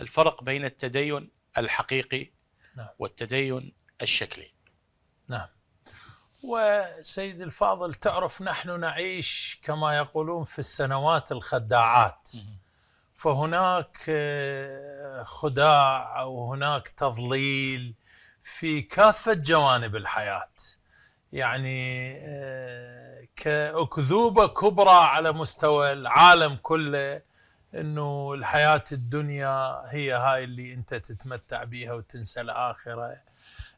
الفرق بين التدين الحقيقي نعم. والتدين الشكلي. نعم. وسيد الفاضل تعرف نحن نعيش كما يقولون في السنوات الخداعات. فهناك آه، خداع أو هناك تضليل في كافة جوانب الحياة. يعني آه، كأكذوبة كبرى على مستوى العالم كله إنه الحياة الدنيا هي هاي اللي أنت تتمتع بها وتنسى الآخرة.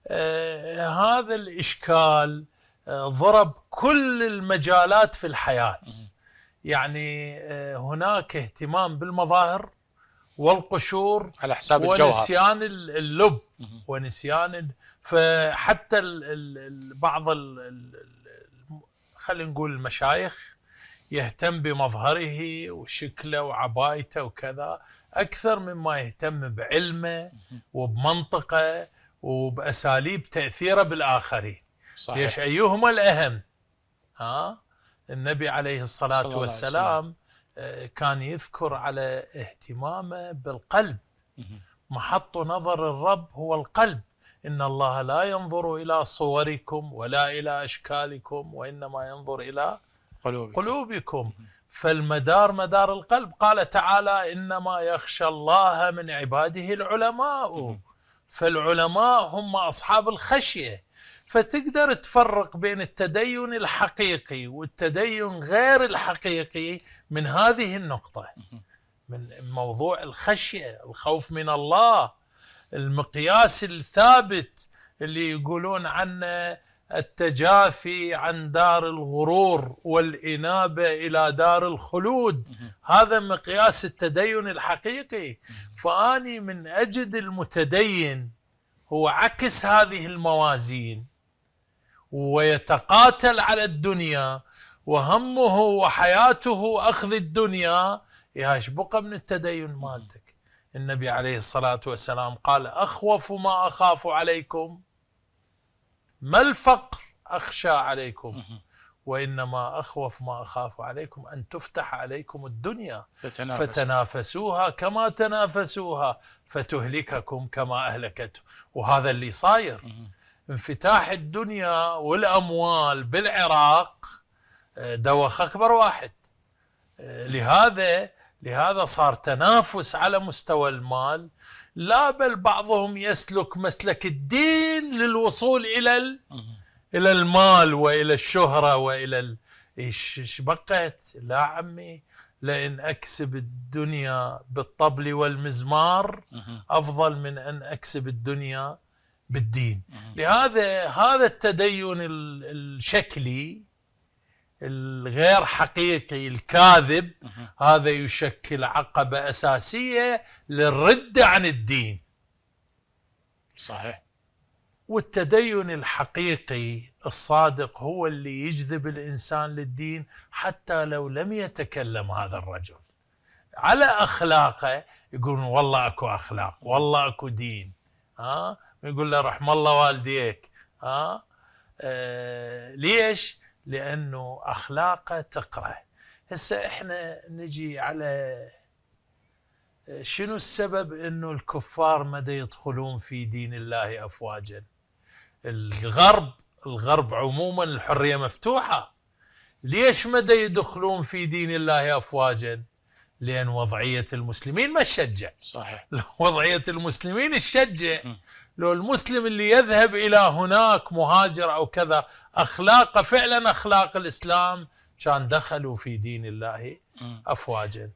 آه، هذا الإشكال آه، ضرب كل المجالات في الحياة. يعني آه، هناك اهتمام بالمظاهر والقشور على حساب الجوهر. ونسيان ال- اللب. ونسيان فحتى ال ال ال بعض خلينا نقول المشايخ يهتم بمظهره وشكله وعبايته وكذا أكثر مما يهتم بعلمه وبمنطقه وبأساليب تأثيره بالآخرين. صحيح. ليش أيهما الأهم؟ ها؟ النبي عليه الصلاة صلى الله والسلام آه، كان يذكر على اهتمامه بالقلب. محط نظر الرب هو القلب. إن الله لا ينظر إلى صوركم ولا إلى أشكالكم وإنما ينظر إلى قلوبي قلوبكم. فالمدار مدار القلب. قال تعالى إنما يخشى الله من عباده العلماء. فالعلماء هم أصحاب الخشية. فتقدر تفرق بين التدين الحقيقي والتدين غير الحقيقي من هذه النقطة. من موضوع الخشية الخوف من الله المقياس الثابت اللي يقولون عنه التجافي عن دار الغرور والإنابة إلى دار الخلود. هذا مقياس التدين الحقيقي. فأني من أجد المتدين هو عكس هذه الموازين ويتقاتل على الدنيا وهمه وحياته أخذ الدنيا. يا بقى من التدين مالتك. النبي عليه الصلاة والسلام قال أخوف ما أخاف عليكم ما الفقر أخشى عليكم؟ وإنما أخوف ما أخاف عليكم أن تفتح عليكم الدنيا. فتنافس فتنافسوها كما تنافسوها فتهلككم كما أهلكته وهذا اللي صاير. انفتاح الدنيا والأموال بالعراق آه، دوخ أكبر واحد. آه، لهذا لهذا صار تنافس على مستوى المال. لا بل بعضهم يسلك مسلك الدين للوصول إلى ال- مهم. إلى المال وإلى الشهرة وإلى ال... إيش بقت لا عمي لأن أكسب الدنيا بالطبل والمزمار. أفضل من أن أكسب الدنيا بالدين. لهذا هذا التدين ال- الشكلي الغير حقيقي الكاذب. هذا يشكل عقبة أساسية للرده عن الدين. صحيح. والتدين الحقيقي الصادق هو اللي يجذب الإنسان للدين حتى لو لم يتكلم هذا الرجل. على أخلاقه يقول والله أكو أخلاق والله أكو دين. ها؟ يقول له رحم الله والديك. ها؟ آه ليش؟ لأنه أخلاقه تقرأ. هسه إحنا نجي على شنو السبب إنه الكفار مدى يدخلون في دين الله افواجا؟ الغرب الغرب عموما الحرية مفتوحة. ليش مدى يدخلون في دين الله افواجا؟ لأن وضعية المسلمين ما تشجع. صحيح. وضعية المسلمين تشجع. لو المسلم اللي يذهب إلى هناك مهاجر أو كذا أخلاقه فعلا أخلاق الإسلام كان دخلوا في دين الله. افواجا